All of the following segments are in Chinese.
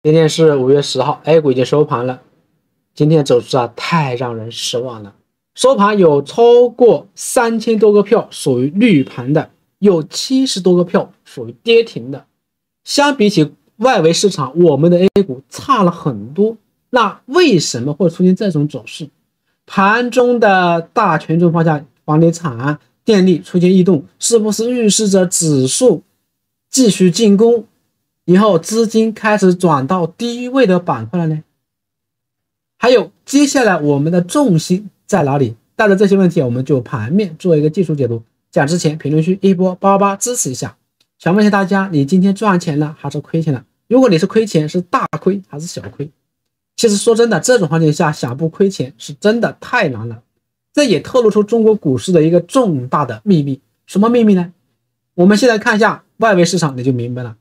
今天是五月十号，A 股已经收盘了。今天走势啊，太让人失望了。收盘有超过三千多个票属于绿盘的，有七十多个票属于跌停的。相比起外围市场，我们的 A 股差了很多。那为什么会出现这种走势？盘中的大权重方向，房地产、电力出现异动，是不是预示着指数继续进攻？以后资金开始转到低位的板块了呢？还有接下来我们的重心在哪里？带着这些问题，我们就盘面做一个技术解读。讲之前，评论区一波八八八支持一下。想问一下大家，你今天赚钱了还是亏钱了？如果你是亏钱，是大亏还是小亏？其实说真的，这种环境下想不亏钱是真的太难了。这也透露出中国股市的一个重大的秘密。什么秘密呢？我们现在看一下外围市场，你就明白了。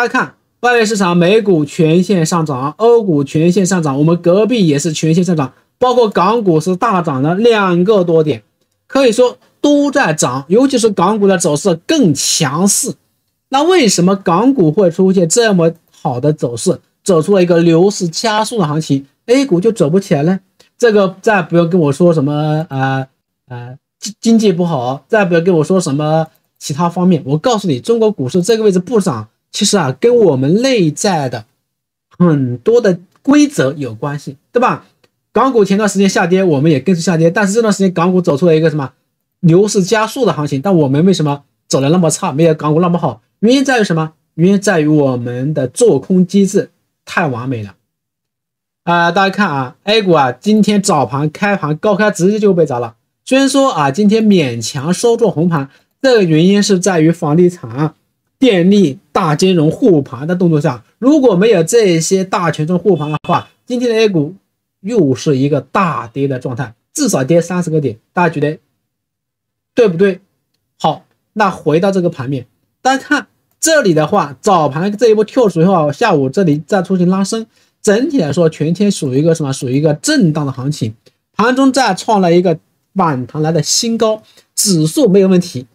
大家看，外围市场，美股全线上涨，欧股全线上涨，我们隔壁也是全线上涨，包括港股是大涨了两个多点，可以说都在涨，尤其是港股的走势更强势。那为什么港股会出现这么好的走势，走出了一个牛市加速的行情，A 股就走不起来呢？这个再不要跟我说什么啊啊经经济不好，再不要跟我说什么其他方面，我告诉你，中国股市这个位置不涨。其实啊，跟我们内在的很多的规则有关系，对吧？港股前段时间下跌，我们也跟着下跌，但是这段时间港股走出了一个什么牛市加速的行情，但我们为什么走的那么差，没有港股那么好？原因在于什么？原因在于我们的做空机制太完美了啊！大家看啊，A 股啊，今天早盘开盘高开直接就被砸了，虽然说啊，今天勉强收住红盘，这个原因是在于房地产。电力大金融护盘的动作下，如果没有这些大权重护盘的话，今天的 A 股又是一个大跌的状态，至少跌三十个点。大家觉得对不对？好，那回到这个盘面，大家看这里的话，早盘这一波跳水后，下午这里再出现拉升，整体来说全天属于一个什么？属于一个震荡的行情，盘中再创了一个反弹来的新高，指数没有问题，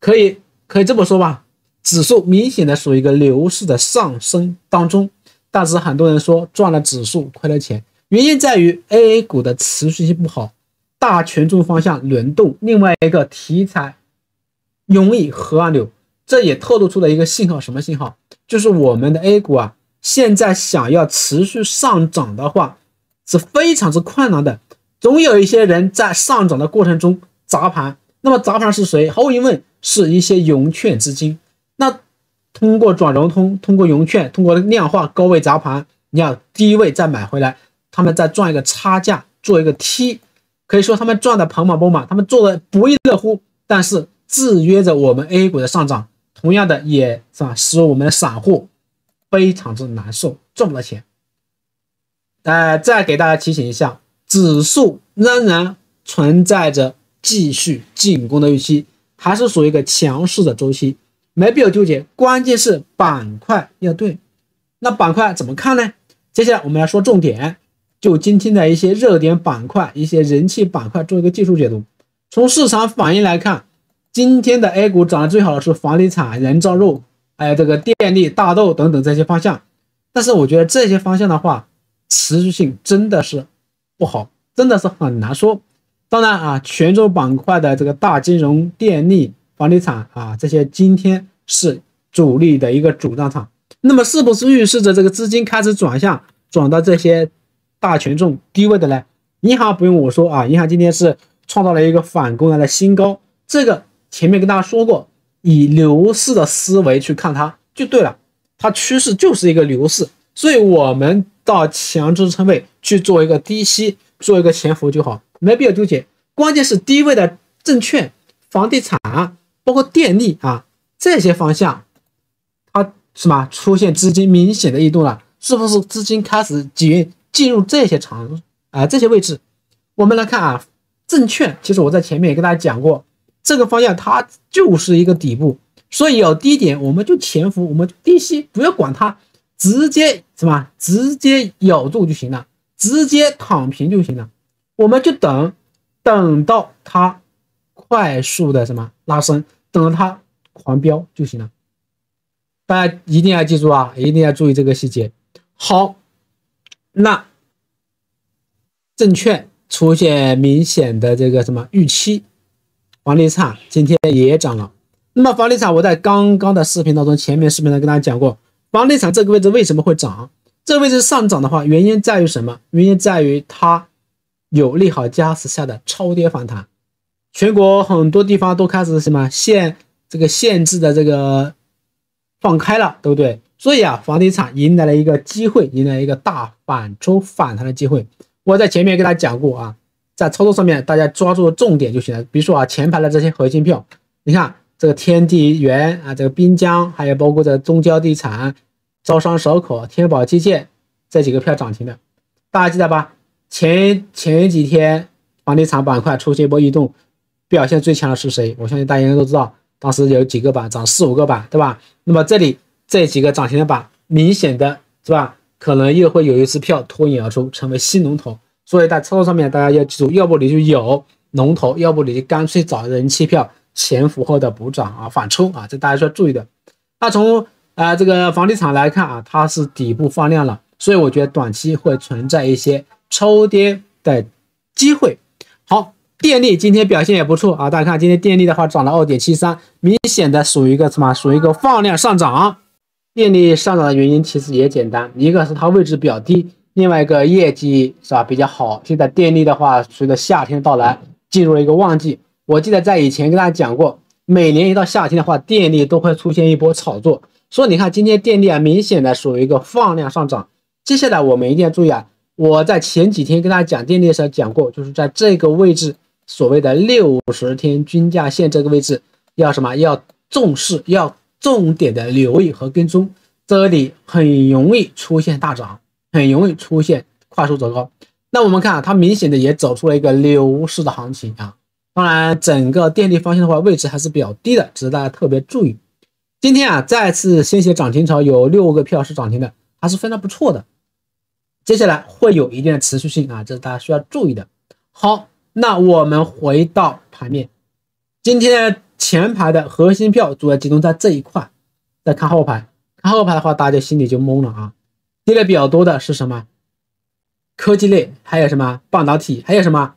可以可以这么说吧。指数明显的属于一个牛市的上升当中，但是很多人说赚了指数亏了钱，原因在于 A 股的持续性不好，大权重方向轮动，另外一个题材容易河岸流，这也透露出了一个信号，什么信号？就是我们的 A 股啊，现在想要持续上涨的话是非常之困难的，总有一些人在上涨的过程中砸盘，那么砸盘是谁？毫无疑问是一些融券资金。那通过转融通，通过融券，通过量化高位砸盘，你要低位再买回来，他们再赚一个差价，做一个 T，可以说他们赚的盆满钵满，他们做的不亦乐乎。但是制约着我们 A 股的上涨，同样的也是吧，使我们的散户非常之难受，赚不到钱。呃，再给大家提醒一下，指数仍然存在着继续进攻的预期，还是属于一个强势的周期。没必要纠结，关键是板块要对。那板块怎么看呢？接下来我们来说重点，就今天的一些热点板块、一些人气板块做一个技术解读。从市场反应来看，今天的 A 股涨得最好的是房地产、人造肉，还有这个电力、大豆等等这些方向。但是我觉得这些方向的话，持续性真的是不好，真的是很难说。当然啊，权重板块的这个大金融、电力。房地产啊，这些今天是主力的一个主战场，那么是不是预示着这个资金开始转向，转到这些大权重低位的呢？银行不用我说啊，银行今天是创造了一个反攻来的新高，这个前面跟大家说过，以牛市的思维去看它就对了，它趋势就是一个牛市，所以我们到强支撑位去做一个低吸，做一个潜伏就好，没必要纠结，关键是低位的证券、房地产。包括电力啊这些方向，它什么出现资金明显的异动了？是不是资金开始进进入这些场啊这些位置？我们来看啊，证券，其实我在前面也跟大家讲过，这个方向它就是一个底部，所以有低点我们就潜伏，我们就低吸，不要管它，直接什么直接咬住就行了，直接躺平就行了，我们就等等到它快速的什么拉升。等着它狂飙就行了，大家一定要记住啊，一定要注意这个细节。好，那证券出现明显的这个什么预期，房地产今天也涨了。那么房地产，我在刚刚的视频当中，前面视频呢跟大家讲过，房地产这个位置为什么会涨？这个位置上涨的话，原因在于什么？原因在于它有利好加持下的超跌反弹，全国很多地方都开始什么限这个限制的这个放开了，对不对？所以啊，房地产迎来了一个机会，迎来一个大反抽反弹的机会。我在前面跟大家讲过啊，在操作上面大家抓住重点就行了。比如说啊，前排的这些核心票，你看。这个天地源啊，这个滨江，还有包括这中交地产、招商首口、天宝基建这几个票涨停的，大家记得吧？前前几天房地产板块出现一波异动，表现最强的是谁？我相信大家应该都知道，当时有几个板涨四五个板，对吧？那么这里这几个涨停的板，明显的是吧？可能又会有一次票脱颖而出，成为新龙头。所以在操作上面，大家要记住，要不你就有龙头，要不你就干脆找人气票。前伏后的补涨啊，反抽啊，这大家需要注意的。那从啊这个房地产来看啊，它是底部放量了，所以我觉得短期会存在一些抽跌的机会。电力今天表现也不错啊，大家看今天电力的话涨了二点七三，明显的属于一个什么？属于一个放量上涨。电力上涨的原因其实也简单，一个是它位置比较低，另外一个业绩是吧比较好。现在电力的话，随着夏天到来，进入了一个旺季。我记得在以前跟大家讲过，每年一到夏天的话，电力都会出现一波炒作。所以你看，今天电力啊，明显的属于一个放量上涨。接下来我们一定要注意啊！我在前几天跟大家讲电力的时候讲过，就是在这个位置，所谓的六十天均价线这个位置，要什么？要重视，要重点的留意和跟踪。这里很容易出现大涨，很容易出现快速走高。那我们看啊，它明显的也走出了一个牛市的行情啊。当然，整个电力方向的话，位置还是比较低的，值得大家特别注意。今天啊，再次掀起涨停潮，有六个票是涨停的，还是非常不错的。接下来会有一定的持续性啊，这是大家需要注意的。好，那我们回到盘面，今天前排的核心票主要集中在这一块。再看后排，看后排的话，大家心里就懵了啊。跌的比较多的是什么？科技类，还有什么半导体，还有什么？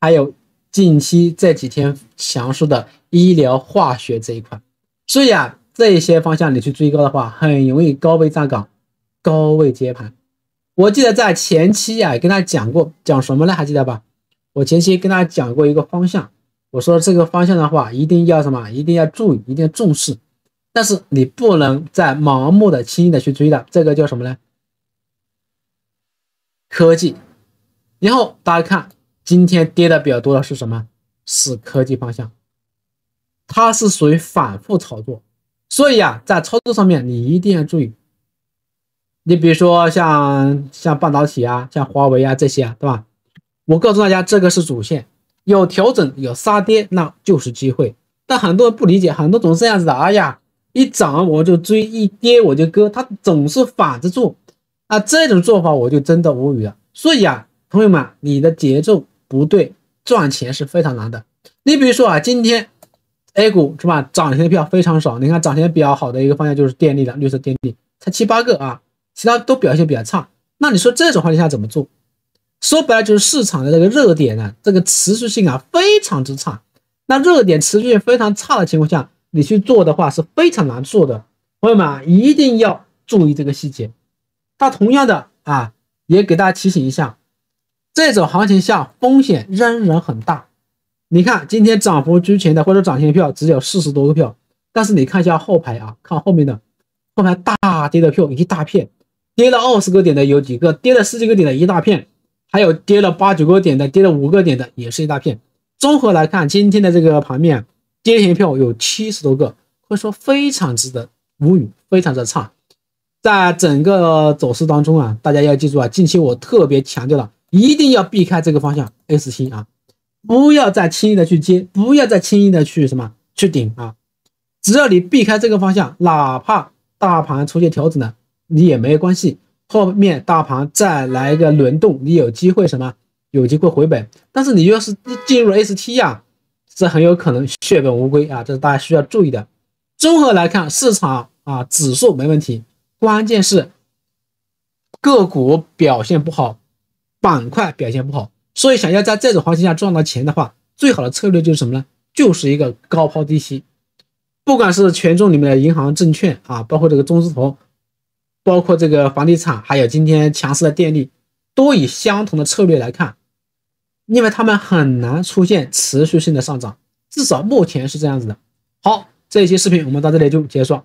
还有。近期这几天强势的医疗化学这一块，所以啊，这些方向你去追高的话，很容易高位站岗，高位接盘。我记得在前期啊，跟大家讲过，讲什么呢？还记得吧？我前期跟大家讲过一个方向，我说这个方向的话，一定要什么？一定要注意，一定要重视。但是你不能再盲目的、轻易的去追的，这个叫什么呢？科技。然后大家看。今天跌的比较多的是什么？是科技方向，它是属于反复炒作，所以啊，在操作上面你一定要注意。你比如说像像半导体啊，像华为啊这些啊，对吧？我告诉大家，这个是主线，有调整有杀跌，那就是机会。但很多人不理解，很多总是这样子的。哎呀，一涨我就追，一跌我就割，他总是反着做啊，这种做法我就真的无语了。所以啊，朋友们，你的节奏。不对，赚钱是非常难的。你比如说啊，今天 A 股是吧，涨停的票非常少。你看涨停比较好的一个方向就是电力了，绿色电力才七八个啊，其他都表现比较差。那你说这种环境下怎么做？说白了就是市场的这个热点呢，这个持续性啊非常之差。那热点持续性非常差的情况下，你去做的话是非常难做的。朋友们啊，一定要注意这个细节。那同样的啊，也给大家提醒一下。这种行情下风险仍然很大。你看今天涨幅居前的或者涨停票只有四十多个票，但是你看一下后排啊，看后面的后排大跌的票一大片，跌了二十个点的有几个，跌了十几个点的一大片，还有跌了八九个点的，跌了五个点的也是一大片。综合来看，今天的这个盘面跌停票有七十多个，可以说非常之的无语，非常的差。在整个走势当中啊，大家要记住啊，近期我特别强调了。一定要避开这个方向 S 七啊，不要再轻易的去接，不要再轻易的去什么去顶啊！只要你避开这个方向，哪怕大盘出现调整了，你也没关系。后面大盘再来一个轮动，你有机会什么？有机会回本。但是你要是进入 ST 呀，这很有可能血本无归啊！这是大家需要注意的。综合来看，市场啊指数没问题，关键是个股表现不好，板块表现不好，所以想要在这种行情下赚到钱的话，最好的策略就是什么呢？就是一个高抛低吸。不管是权重里面的银行、证券啊，包括这个中字头，包括这个房地产，还有今天强势的电力，都以相同的策略来看，因为他们很难出现持续性的上涨，至少目前是这样子的。好，这一期视频我们到这里就结束了。